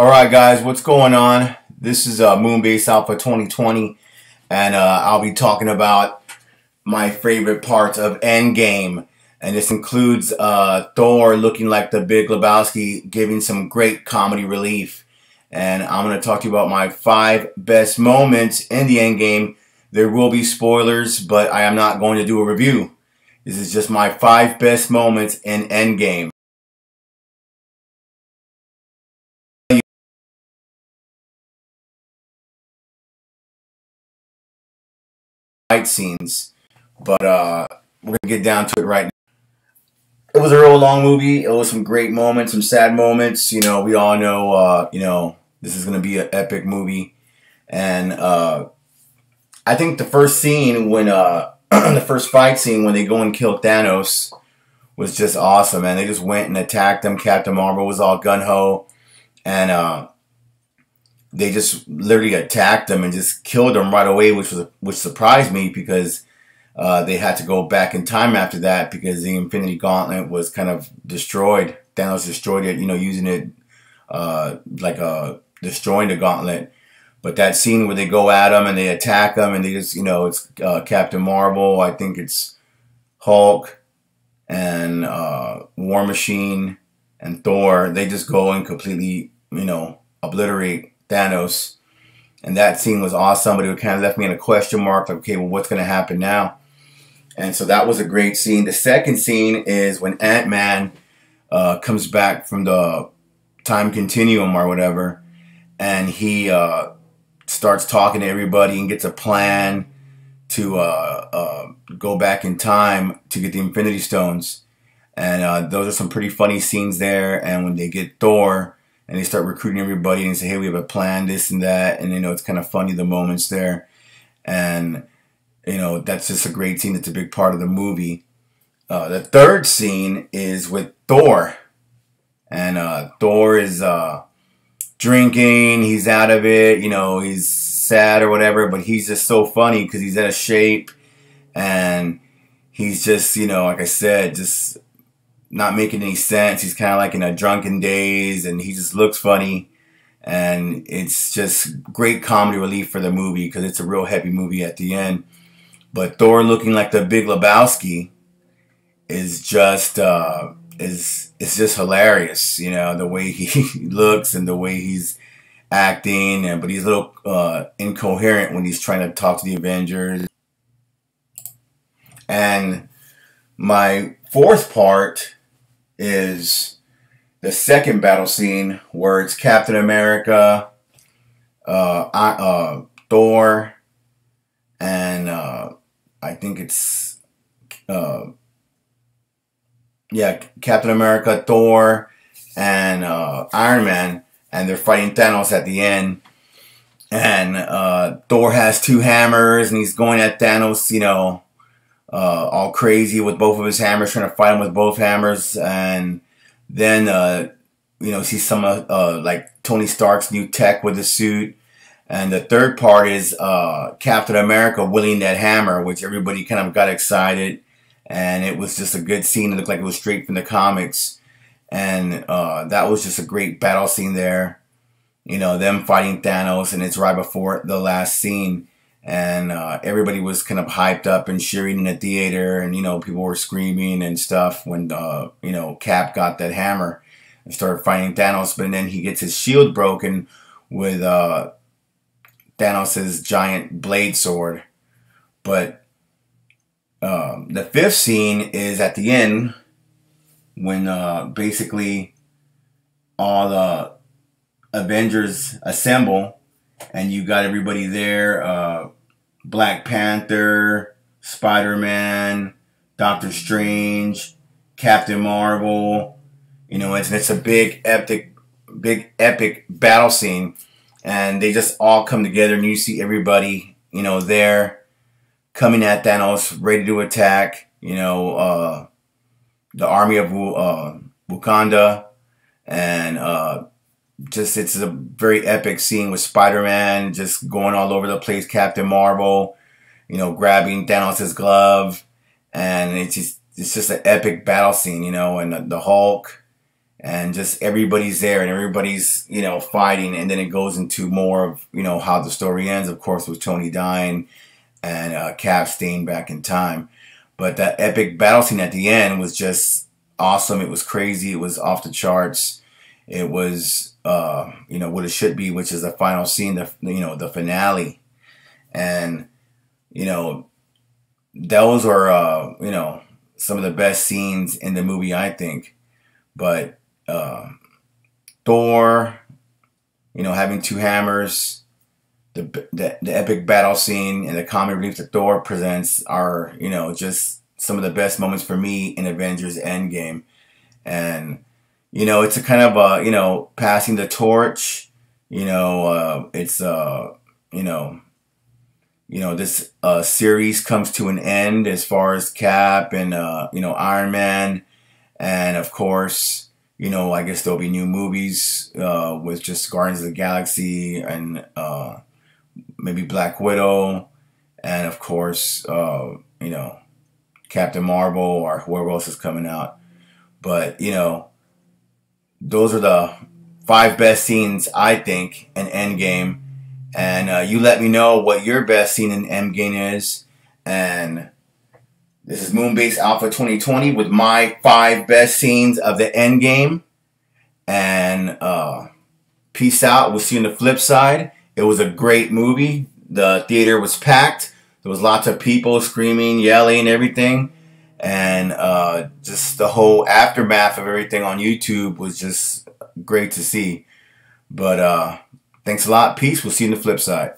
Alright guys, what's going on? This is uh, Moonbase Alpha 2020 and uh, I'll be talking about my favorite parts of Endgame. And this includes uh, Thor looking like the Big Lebowski, giving some great comedy relief. And I'm going to talk to you about my five best moments in the Endgame. There will be spoilers, but I am not going to do a review. This is just my five best moments in Endgame. Fight scenes, but uh, we're gonna get down to it right now. It was a real long movie. It was some great moments, some sad moments. You know, we all know, uh, you know, this is gonna be an epic movie, and uh, I think the first scene when uh, the first fight scene when they go and kill Thanos was just awesome, and they just went and attacked him. Captain Marvel was all gun ho, and uh, they just literally attacked them and just killed them right away, which was which surprised me because uh, they had to go back in time after that because the Infinity Gauntlet was kind of destroyed. Thanos destroyed it, you know, using it uh, like a destroying the gauntlet. But that scene where they go at them and they attack them and they just, you know, it's uh, Captain Marvel. I think it's Hulk and uh, War Machine and Thor. They just go and completely, you know, obliterate Thanos. And that scene was awesome, but it kind of left me in a question mark like, okay, well, what's going to happen now? And so that was a great scene. The second scene is when Ant Man uh, comes back from the time continuum or whatever, and he uh, starts talking to everybody and gets a plan to uh, uh go back in time to get the Infinity Stones. And uh, those are some pretty funny scenes there. And when they get Thor, and they start recruiting everybody and say, hey, we have a plan, this and that. And, you know, it's kind of funny, the moments there. And, you know, that's just a great scene. It's a big part of the movie. Uh, the third scene is with Thor. And uh, Thor is uh, drinking. He's out of it. You know, he's sad or whatever. But he's just so funny because he's out of shape. And he's just, you know, like I said, just not making any sense. He's kind of like in a drunken daze, and he just looks funny. And it's just great comedy relief for the movie because it's a real heavy movie at the end. But Thor looking like the Big Lebowski is just uh, is it's just hilarious. You know the way he looks and the way he's acting, and but he's a little uh, incoherent when he's trying to talk to the Avengers. And my fourth part is the second battle scene where it's Captain America, uh, uh, Thor, and uh, I think it's uh, yeah, Captain America, Thor, and uh, Iron Man, and they're fighting Thanos at the end. And uh, Thor has two hammers, and he's going at Thanos, you know, uh, all crazy with both of his hammers, trying to fight him with both hammers, and then uh, you know see some uh, like Tony Stark's new tech with the suit, and the third part is uh, Captain America wielding that hammer, which everybody kind of got excited, and it was just a good scene. It looked like it was straight from the comics, and uh, that was just a great battle scene there. You know them fighting Thanos, and it's right before the last scene and uh, everybody was kind of hyped up and cheering in the theater, and you know people were screaming and stuff when uh, you know Cap got that hammer and started fighting Thanos, but then he gets his shield broken with uh, Thanos's giant blade sword. But um, the fifth scene is at the end when uh, basically all the Avengers assemble and you got everybody there uh, Black Panther, Spider Man, Doctor Strange, Captain Marvel. You know, it's, it's a big epic, big epic battle scene, and they just all come together, and you see everybody, you know, there coming at Thanos, ready to attack. You know, uh, the army of uh, Wakanda, and uh, just it's a very epic scene with Spider-Man just going all over the place, Captain Marvel, you know, grabbing Thanos' glove, and it's just it's just an epic battle scene, you know, and the, the Hulk, and just everybody's there and everybody's you know fighting. And then it goes into more of you know how the story ends of course with tony dying and uh, cap staying back in time. But that epic battle scene at the end was just awesome. It was crazy. It was off the charts it was uh, you know what it should be which is the final scene the you know the finale and you know those are uh, you know some of the best scenes in the movie i think but uh, Thor, you know, having two hammers, the, the, the epic battle scene and the comic relief that Thor presents are, you know, just some of the best moments for me in Avengers Endgame. And, you know, it's a kind of, uh, you know, passing the torch. You know, uh, it's, uh, you know, you know, this uh, series comes to an end as far as Cap and, uh, you know, Iron Man. And of course, you know, I guess there'll be new movies uh, with just Guardians of the Galaxy and uh, maybe Black Widow, and of course, uh, you know, Captain Marvel or whoever else is coming out. But you know, those are the five best scenes I think in Endgame, and uh, you let me know what your best scene in Endgame is, and this is Moonbase Alpha 2020 with my five best scenes of the Endgame. And uh, peace out. We'll see you on the flip side. It was a great movie. The theater was packed. There was lots of people screaming, yelling, everything. And uh, just the whole aftermath of everything on YouTube was just great to see. But uh, thanks a lot. Peace. We'll see you on the flip side.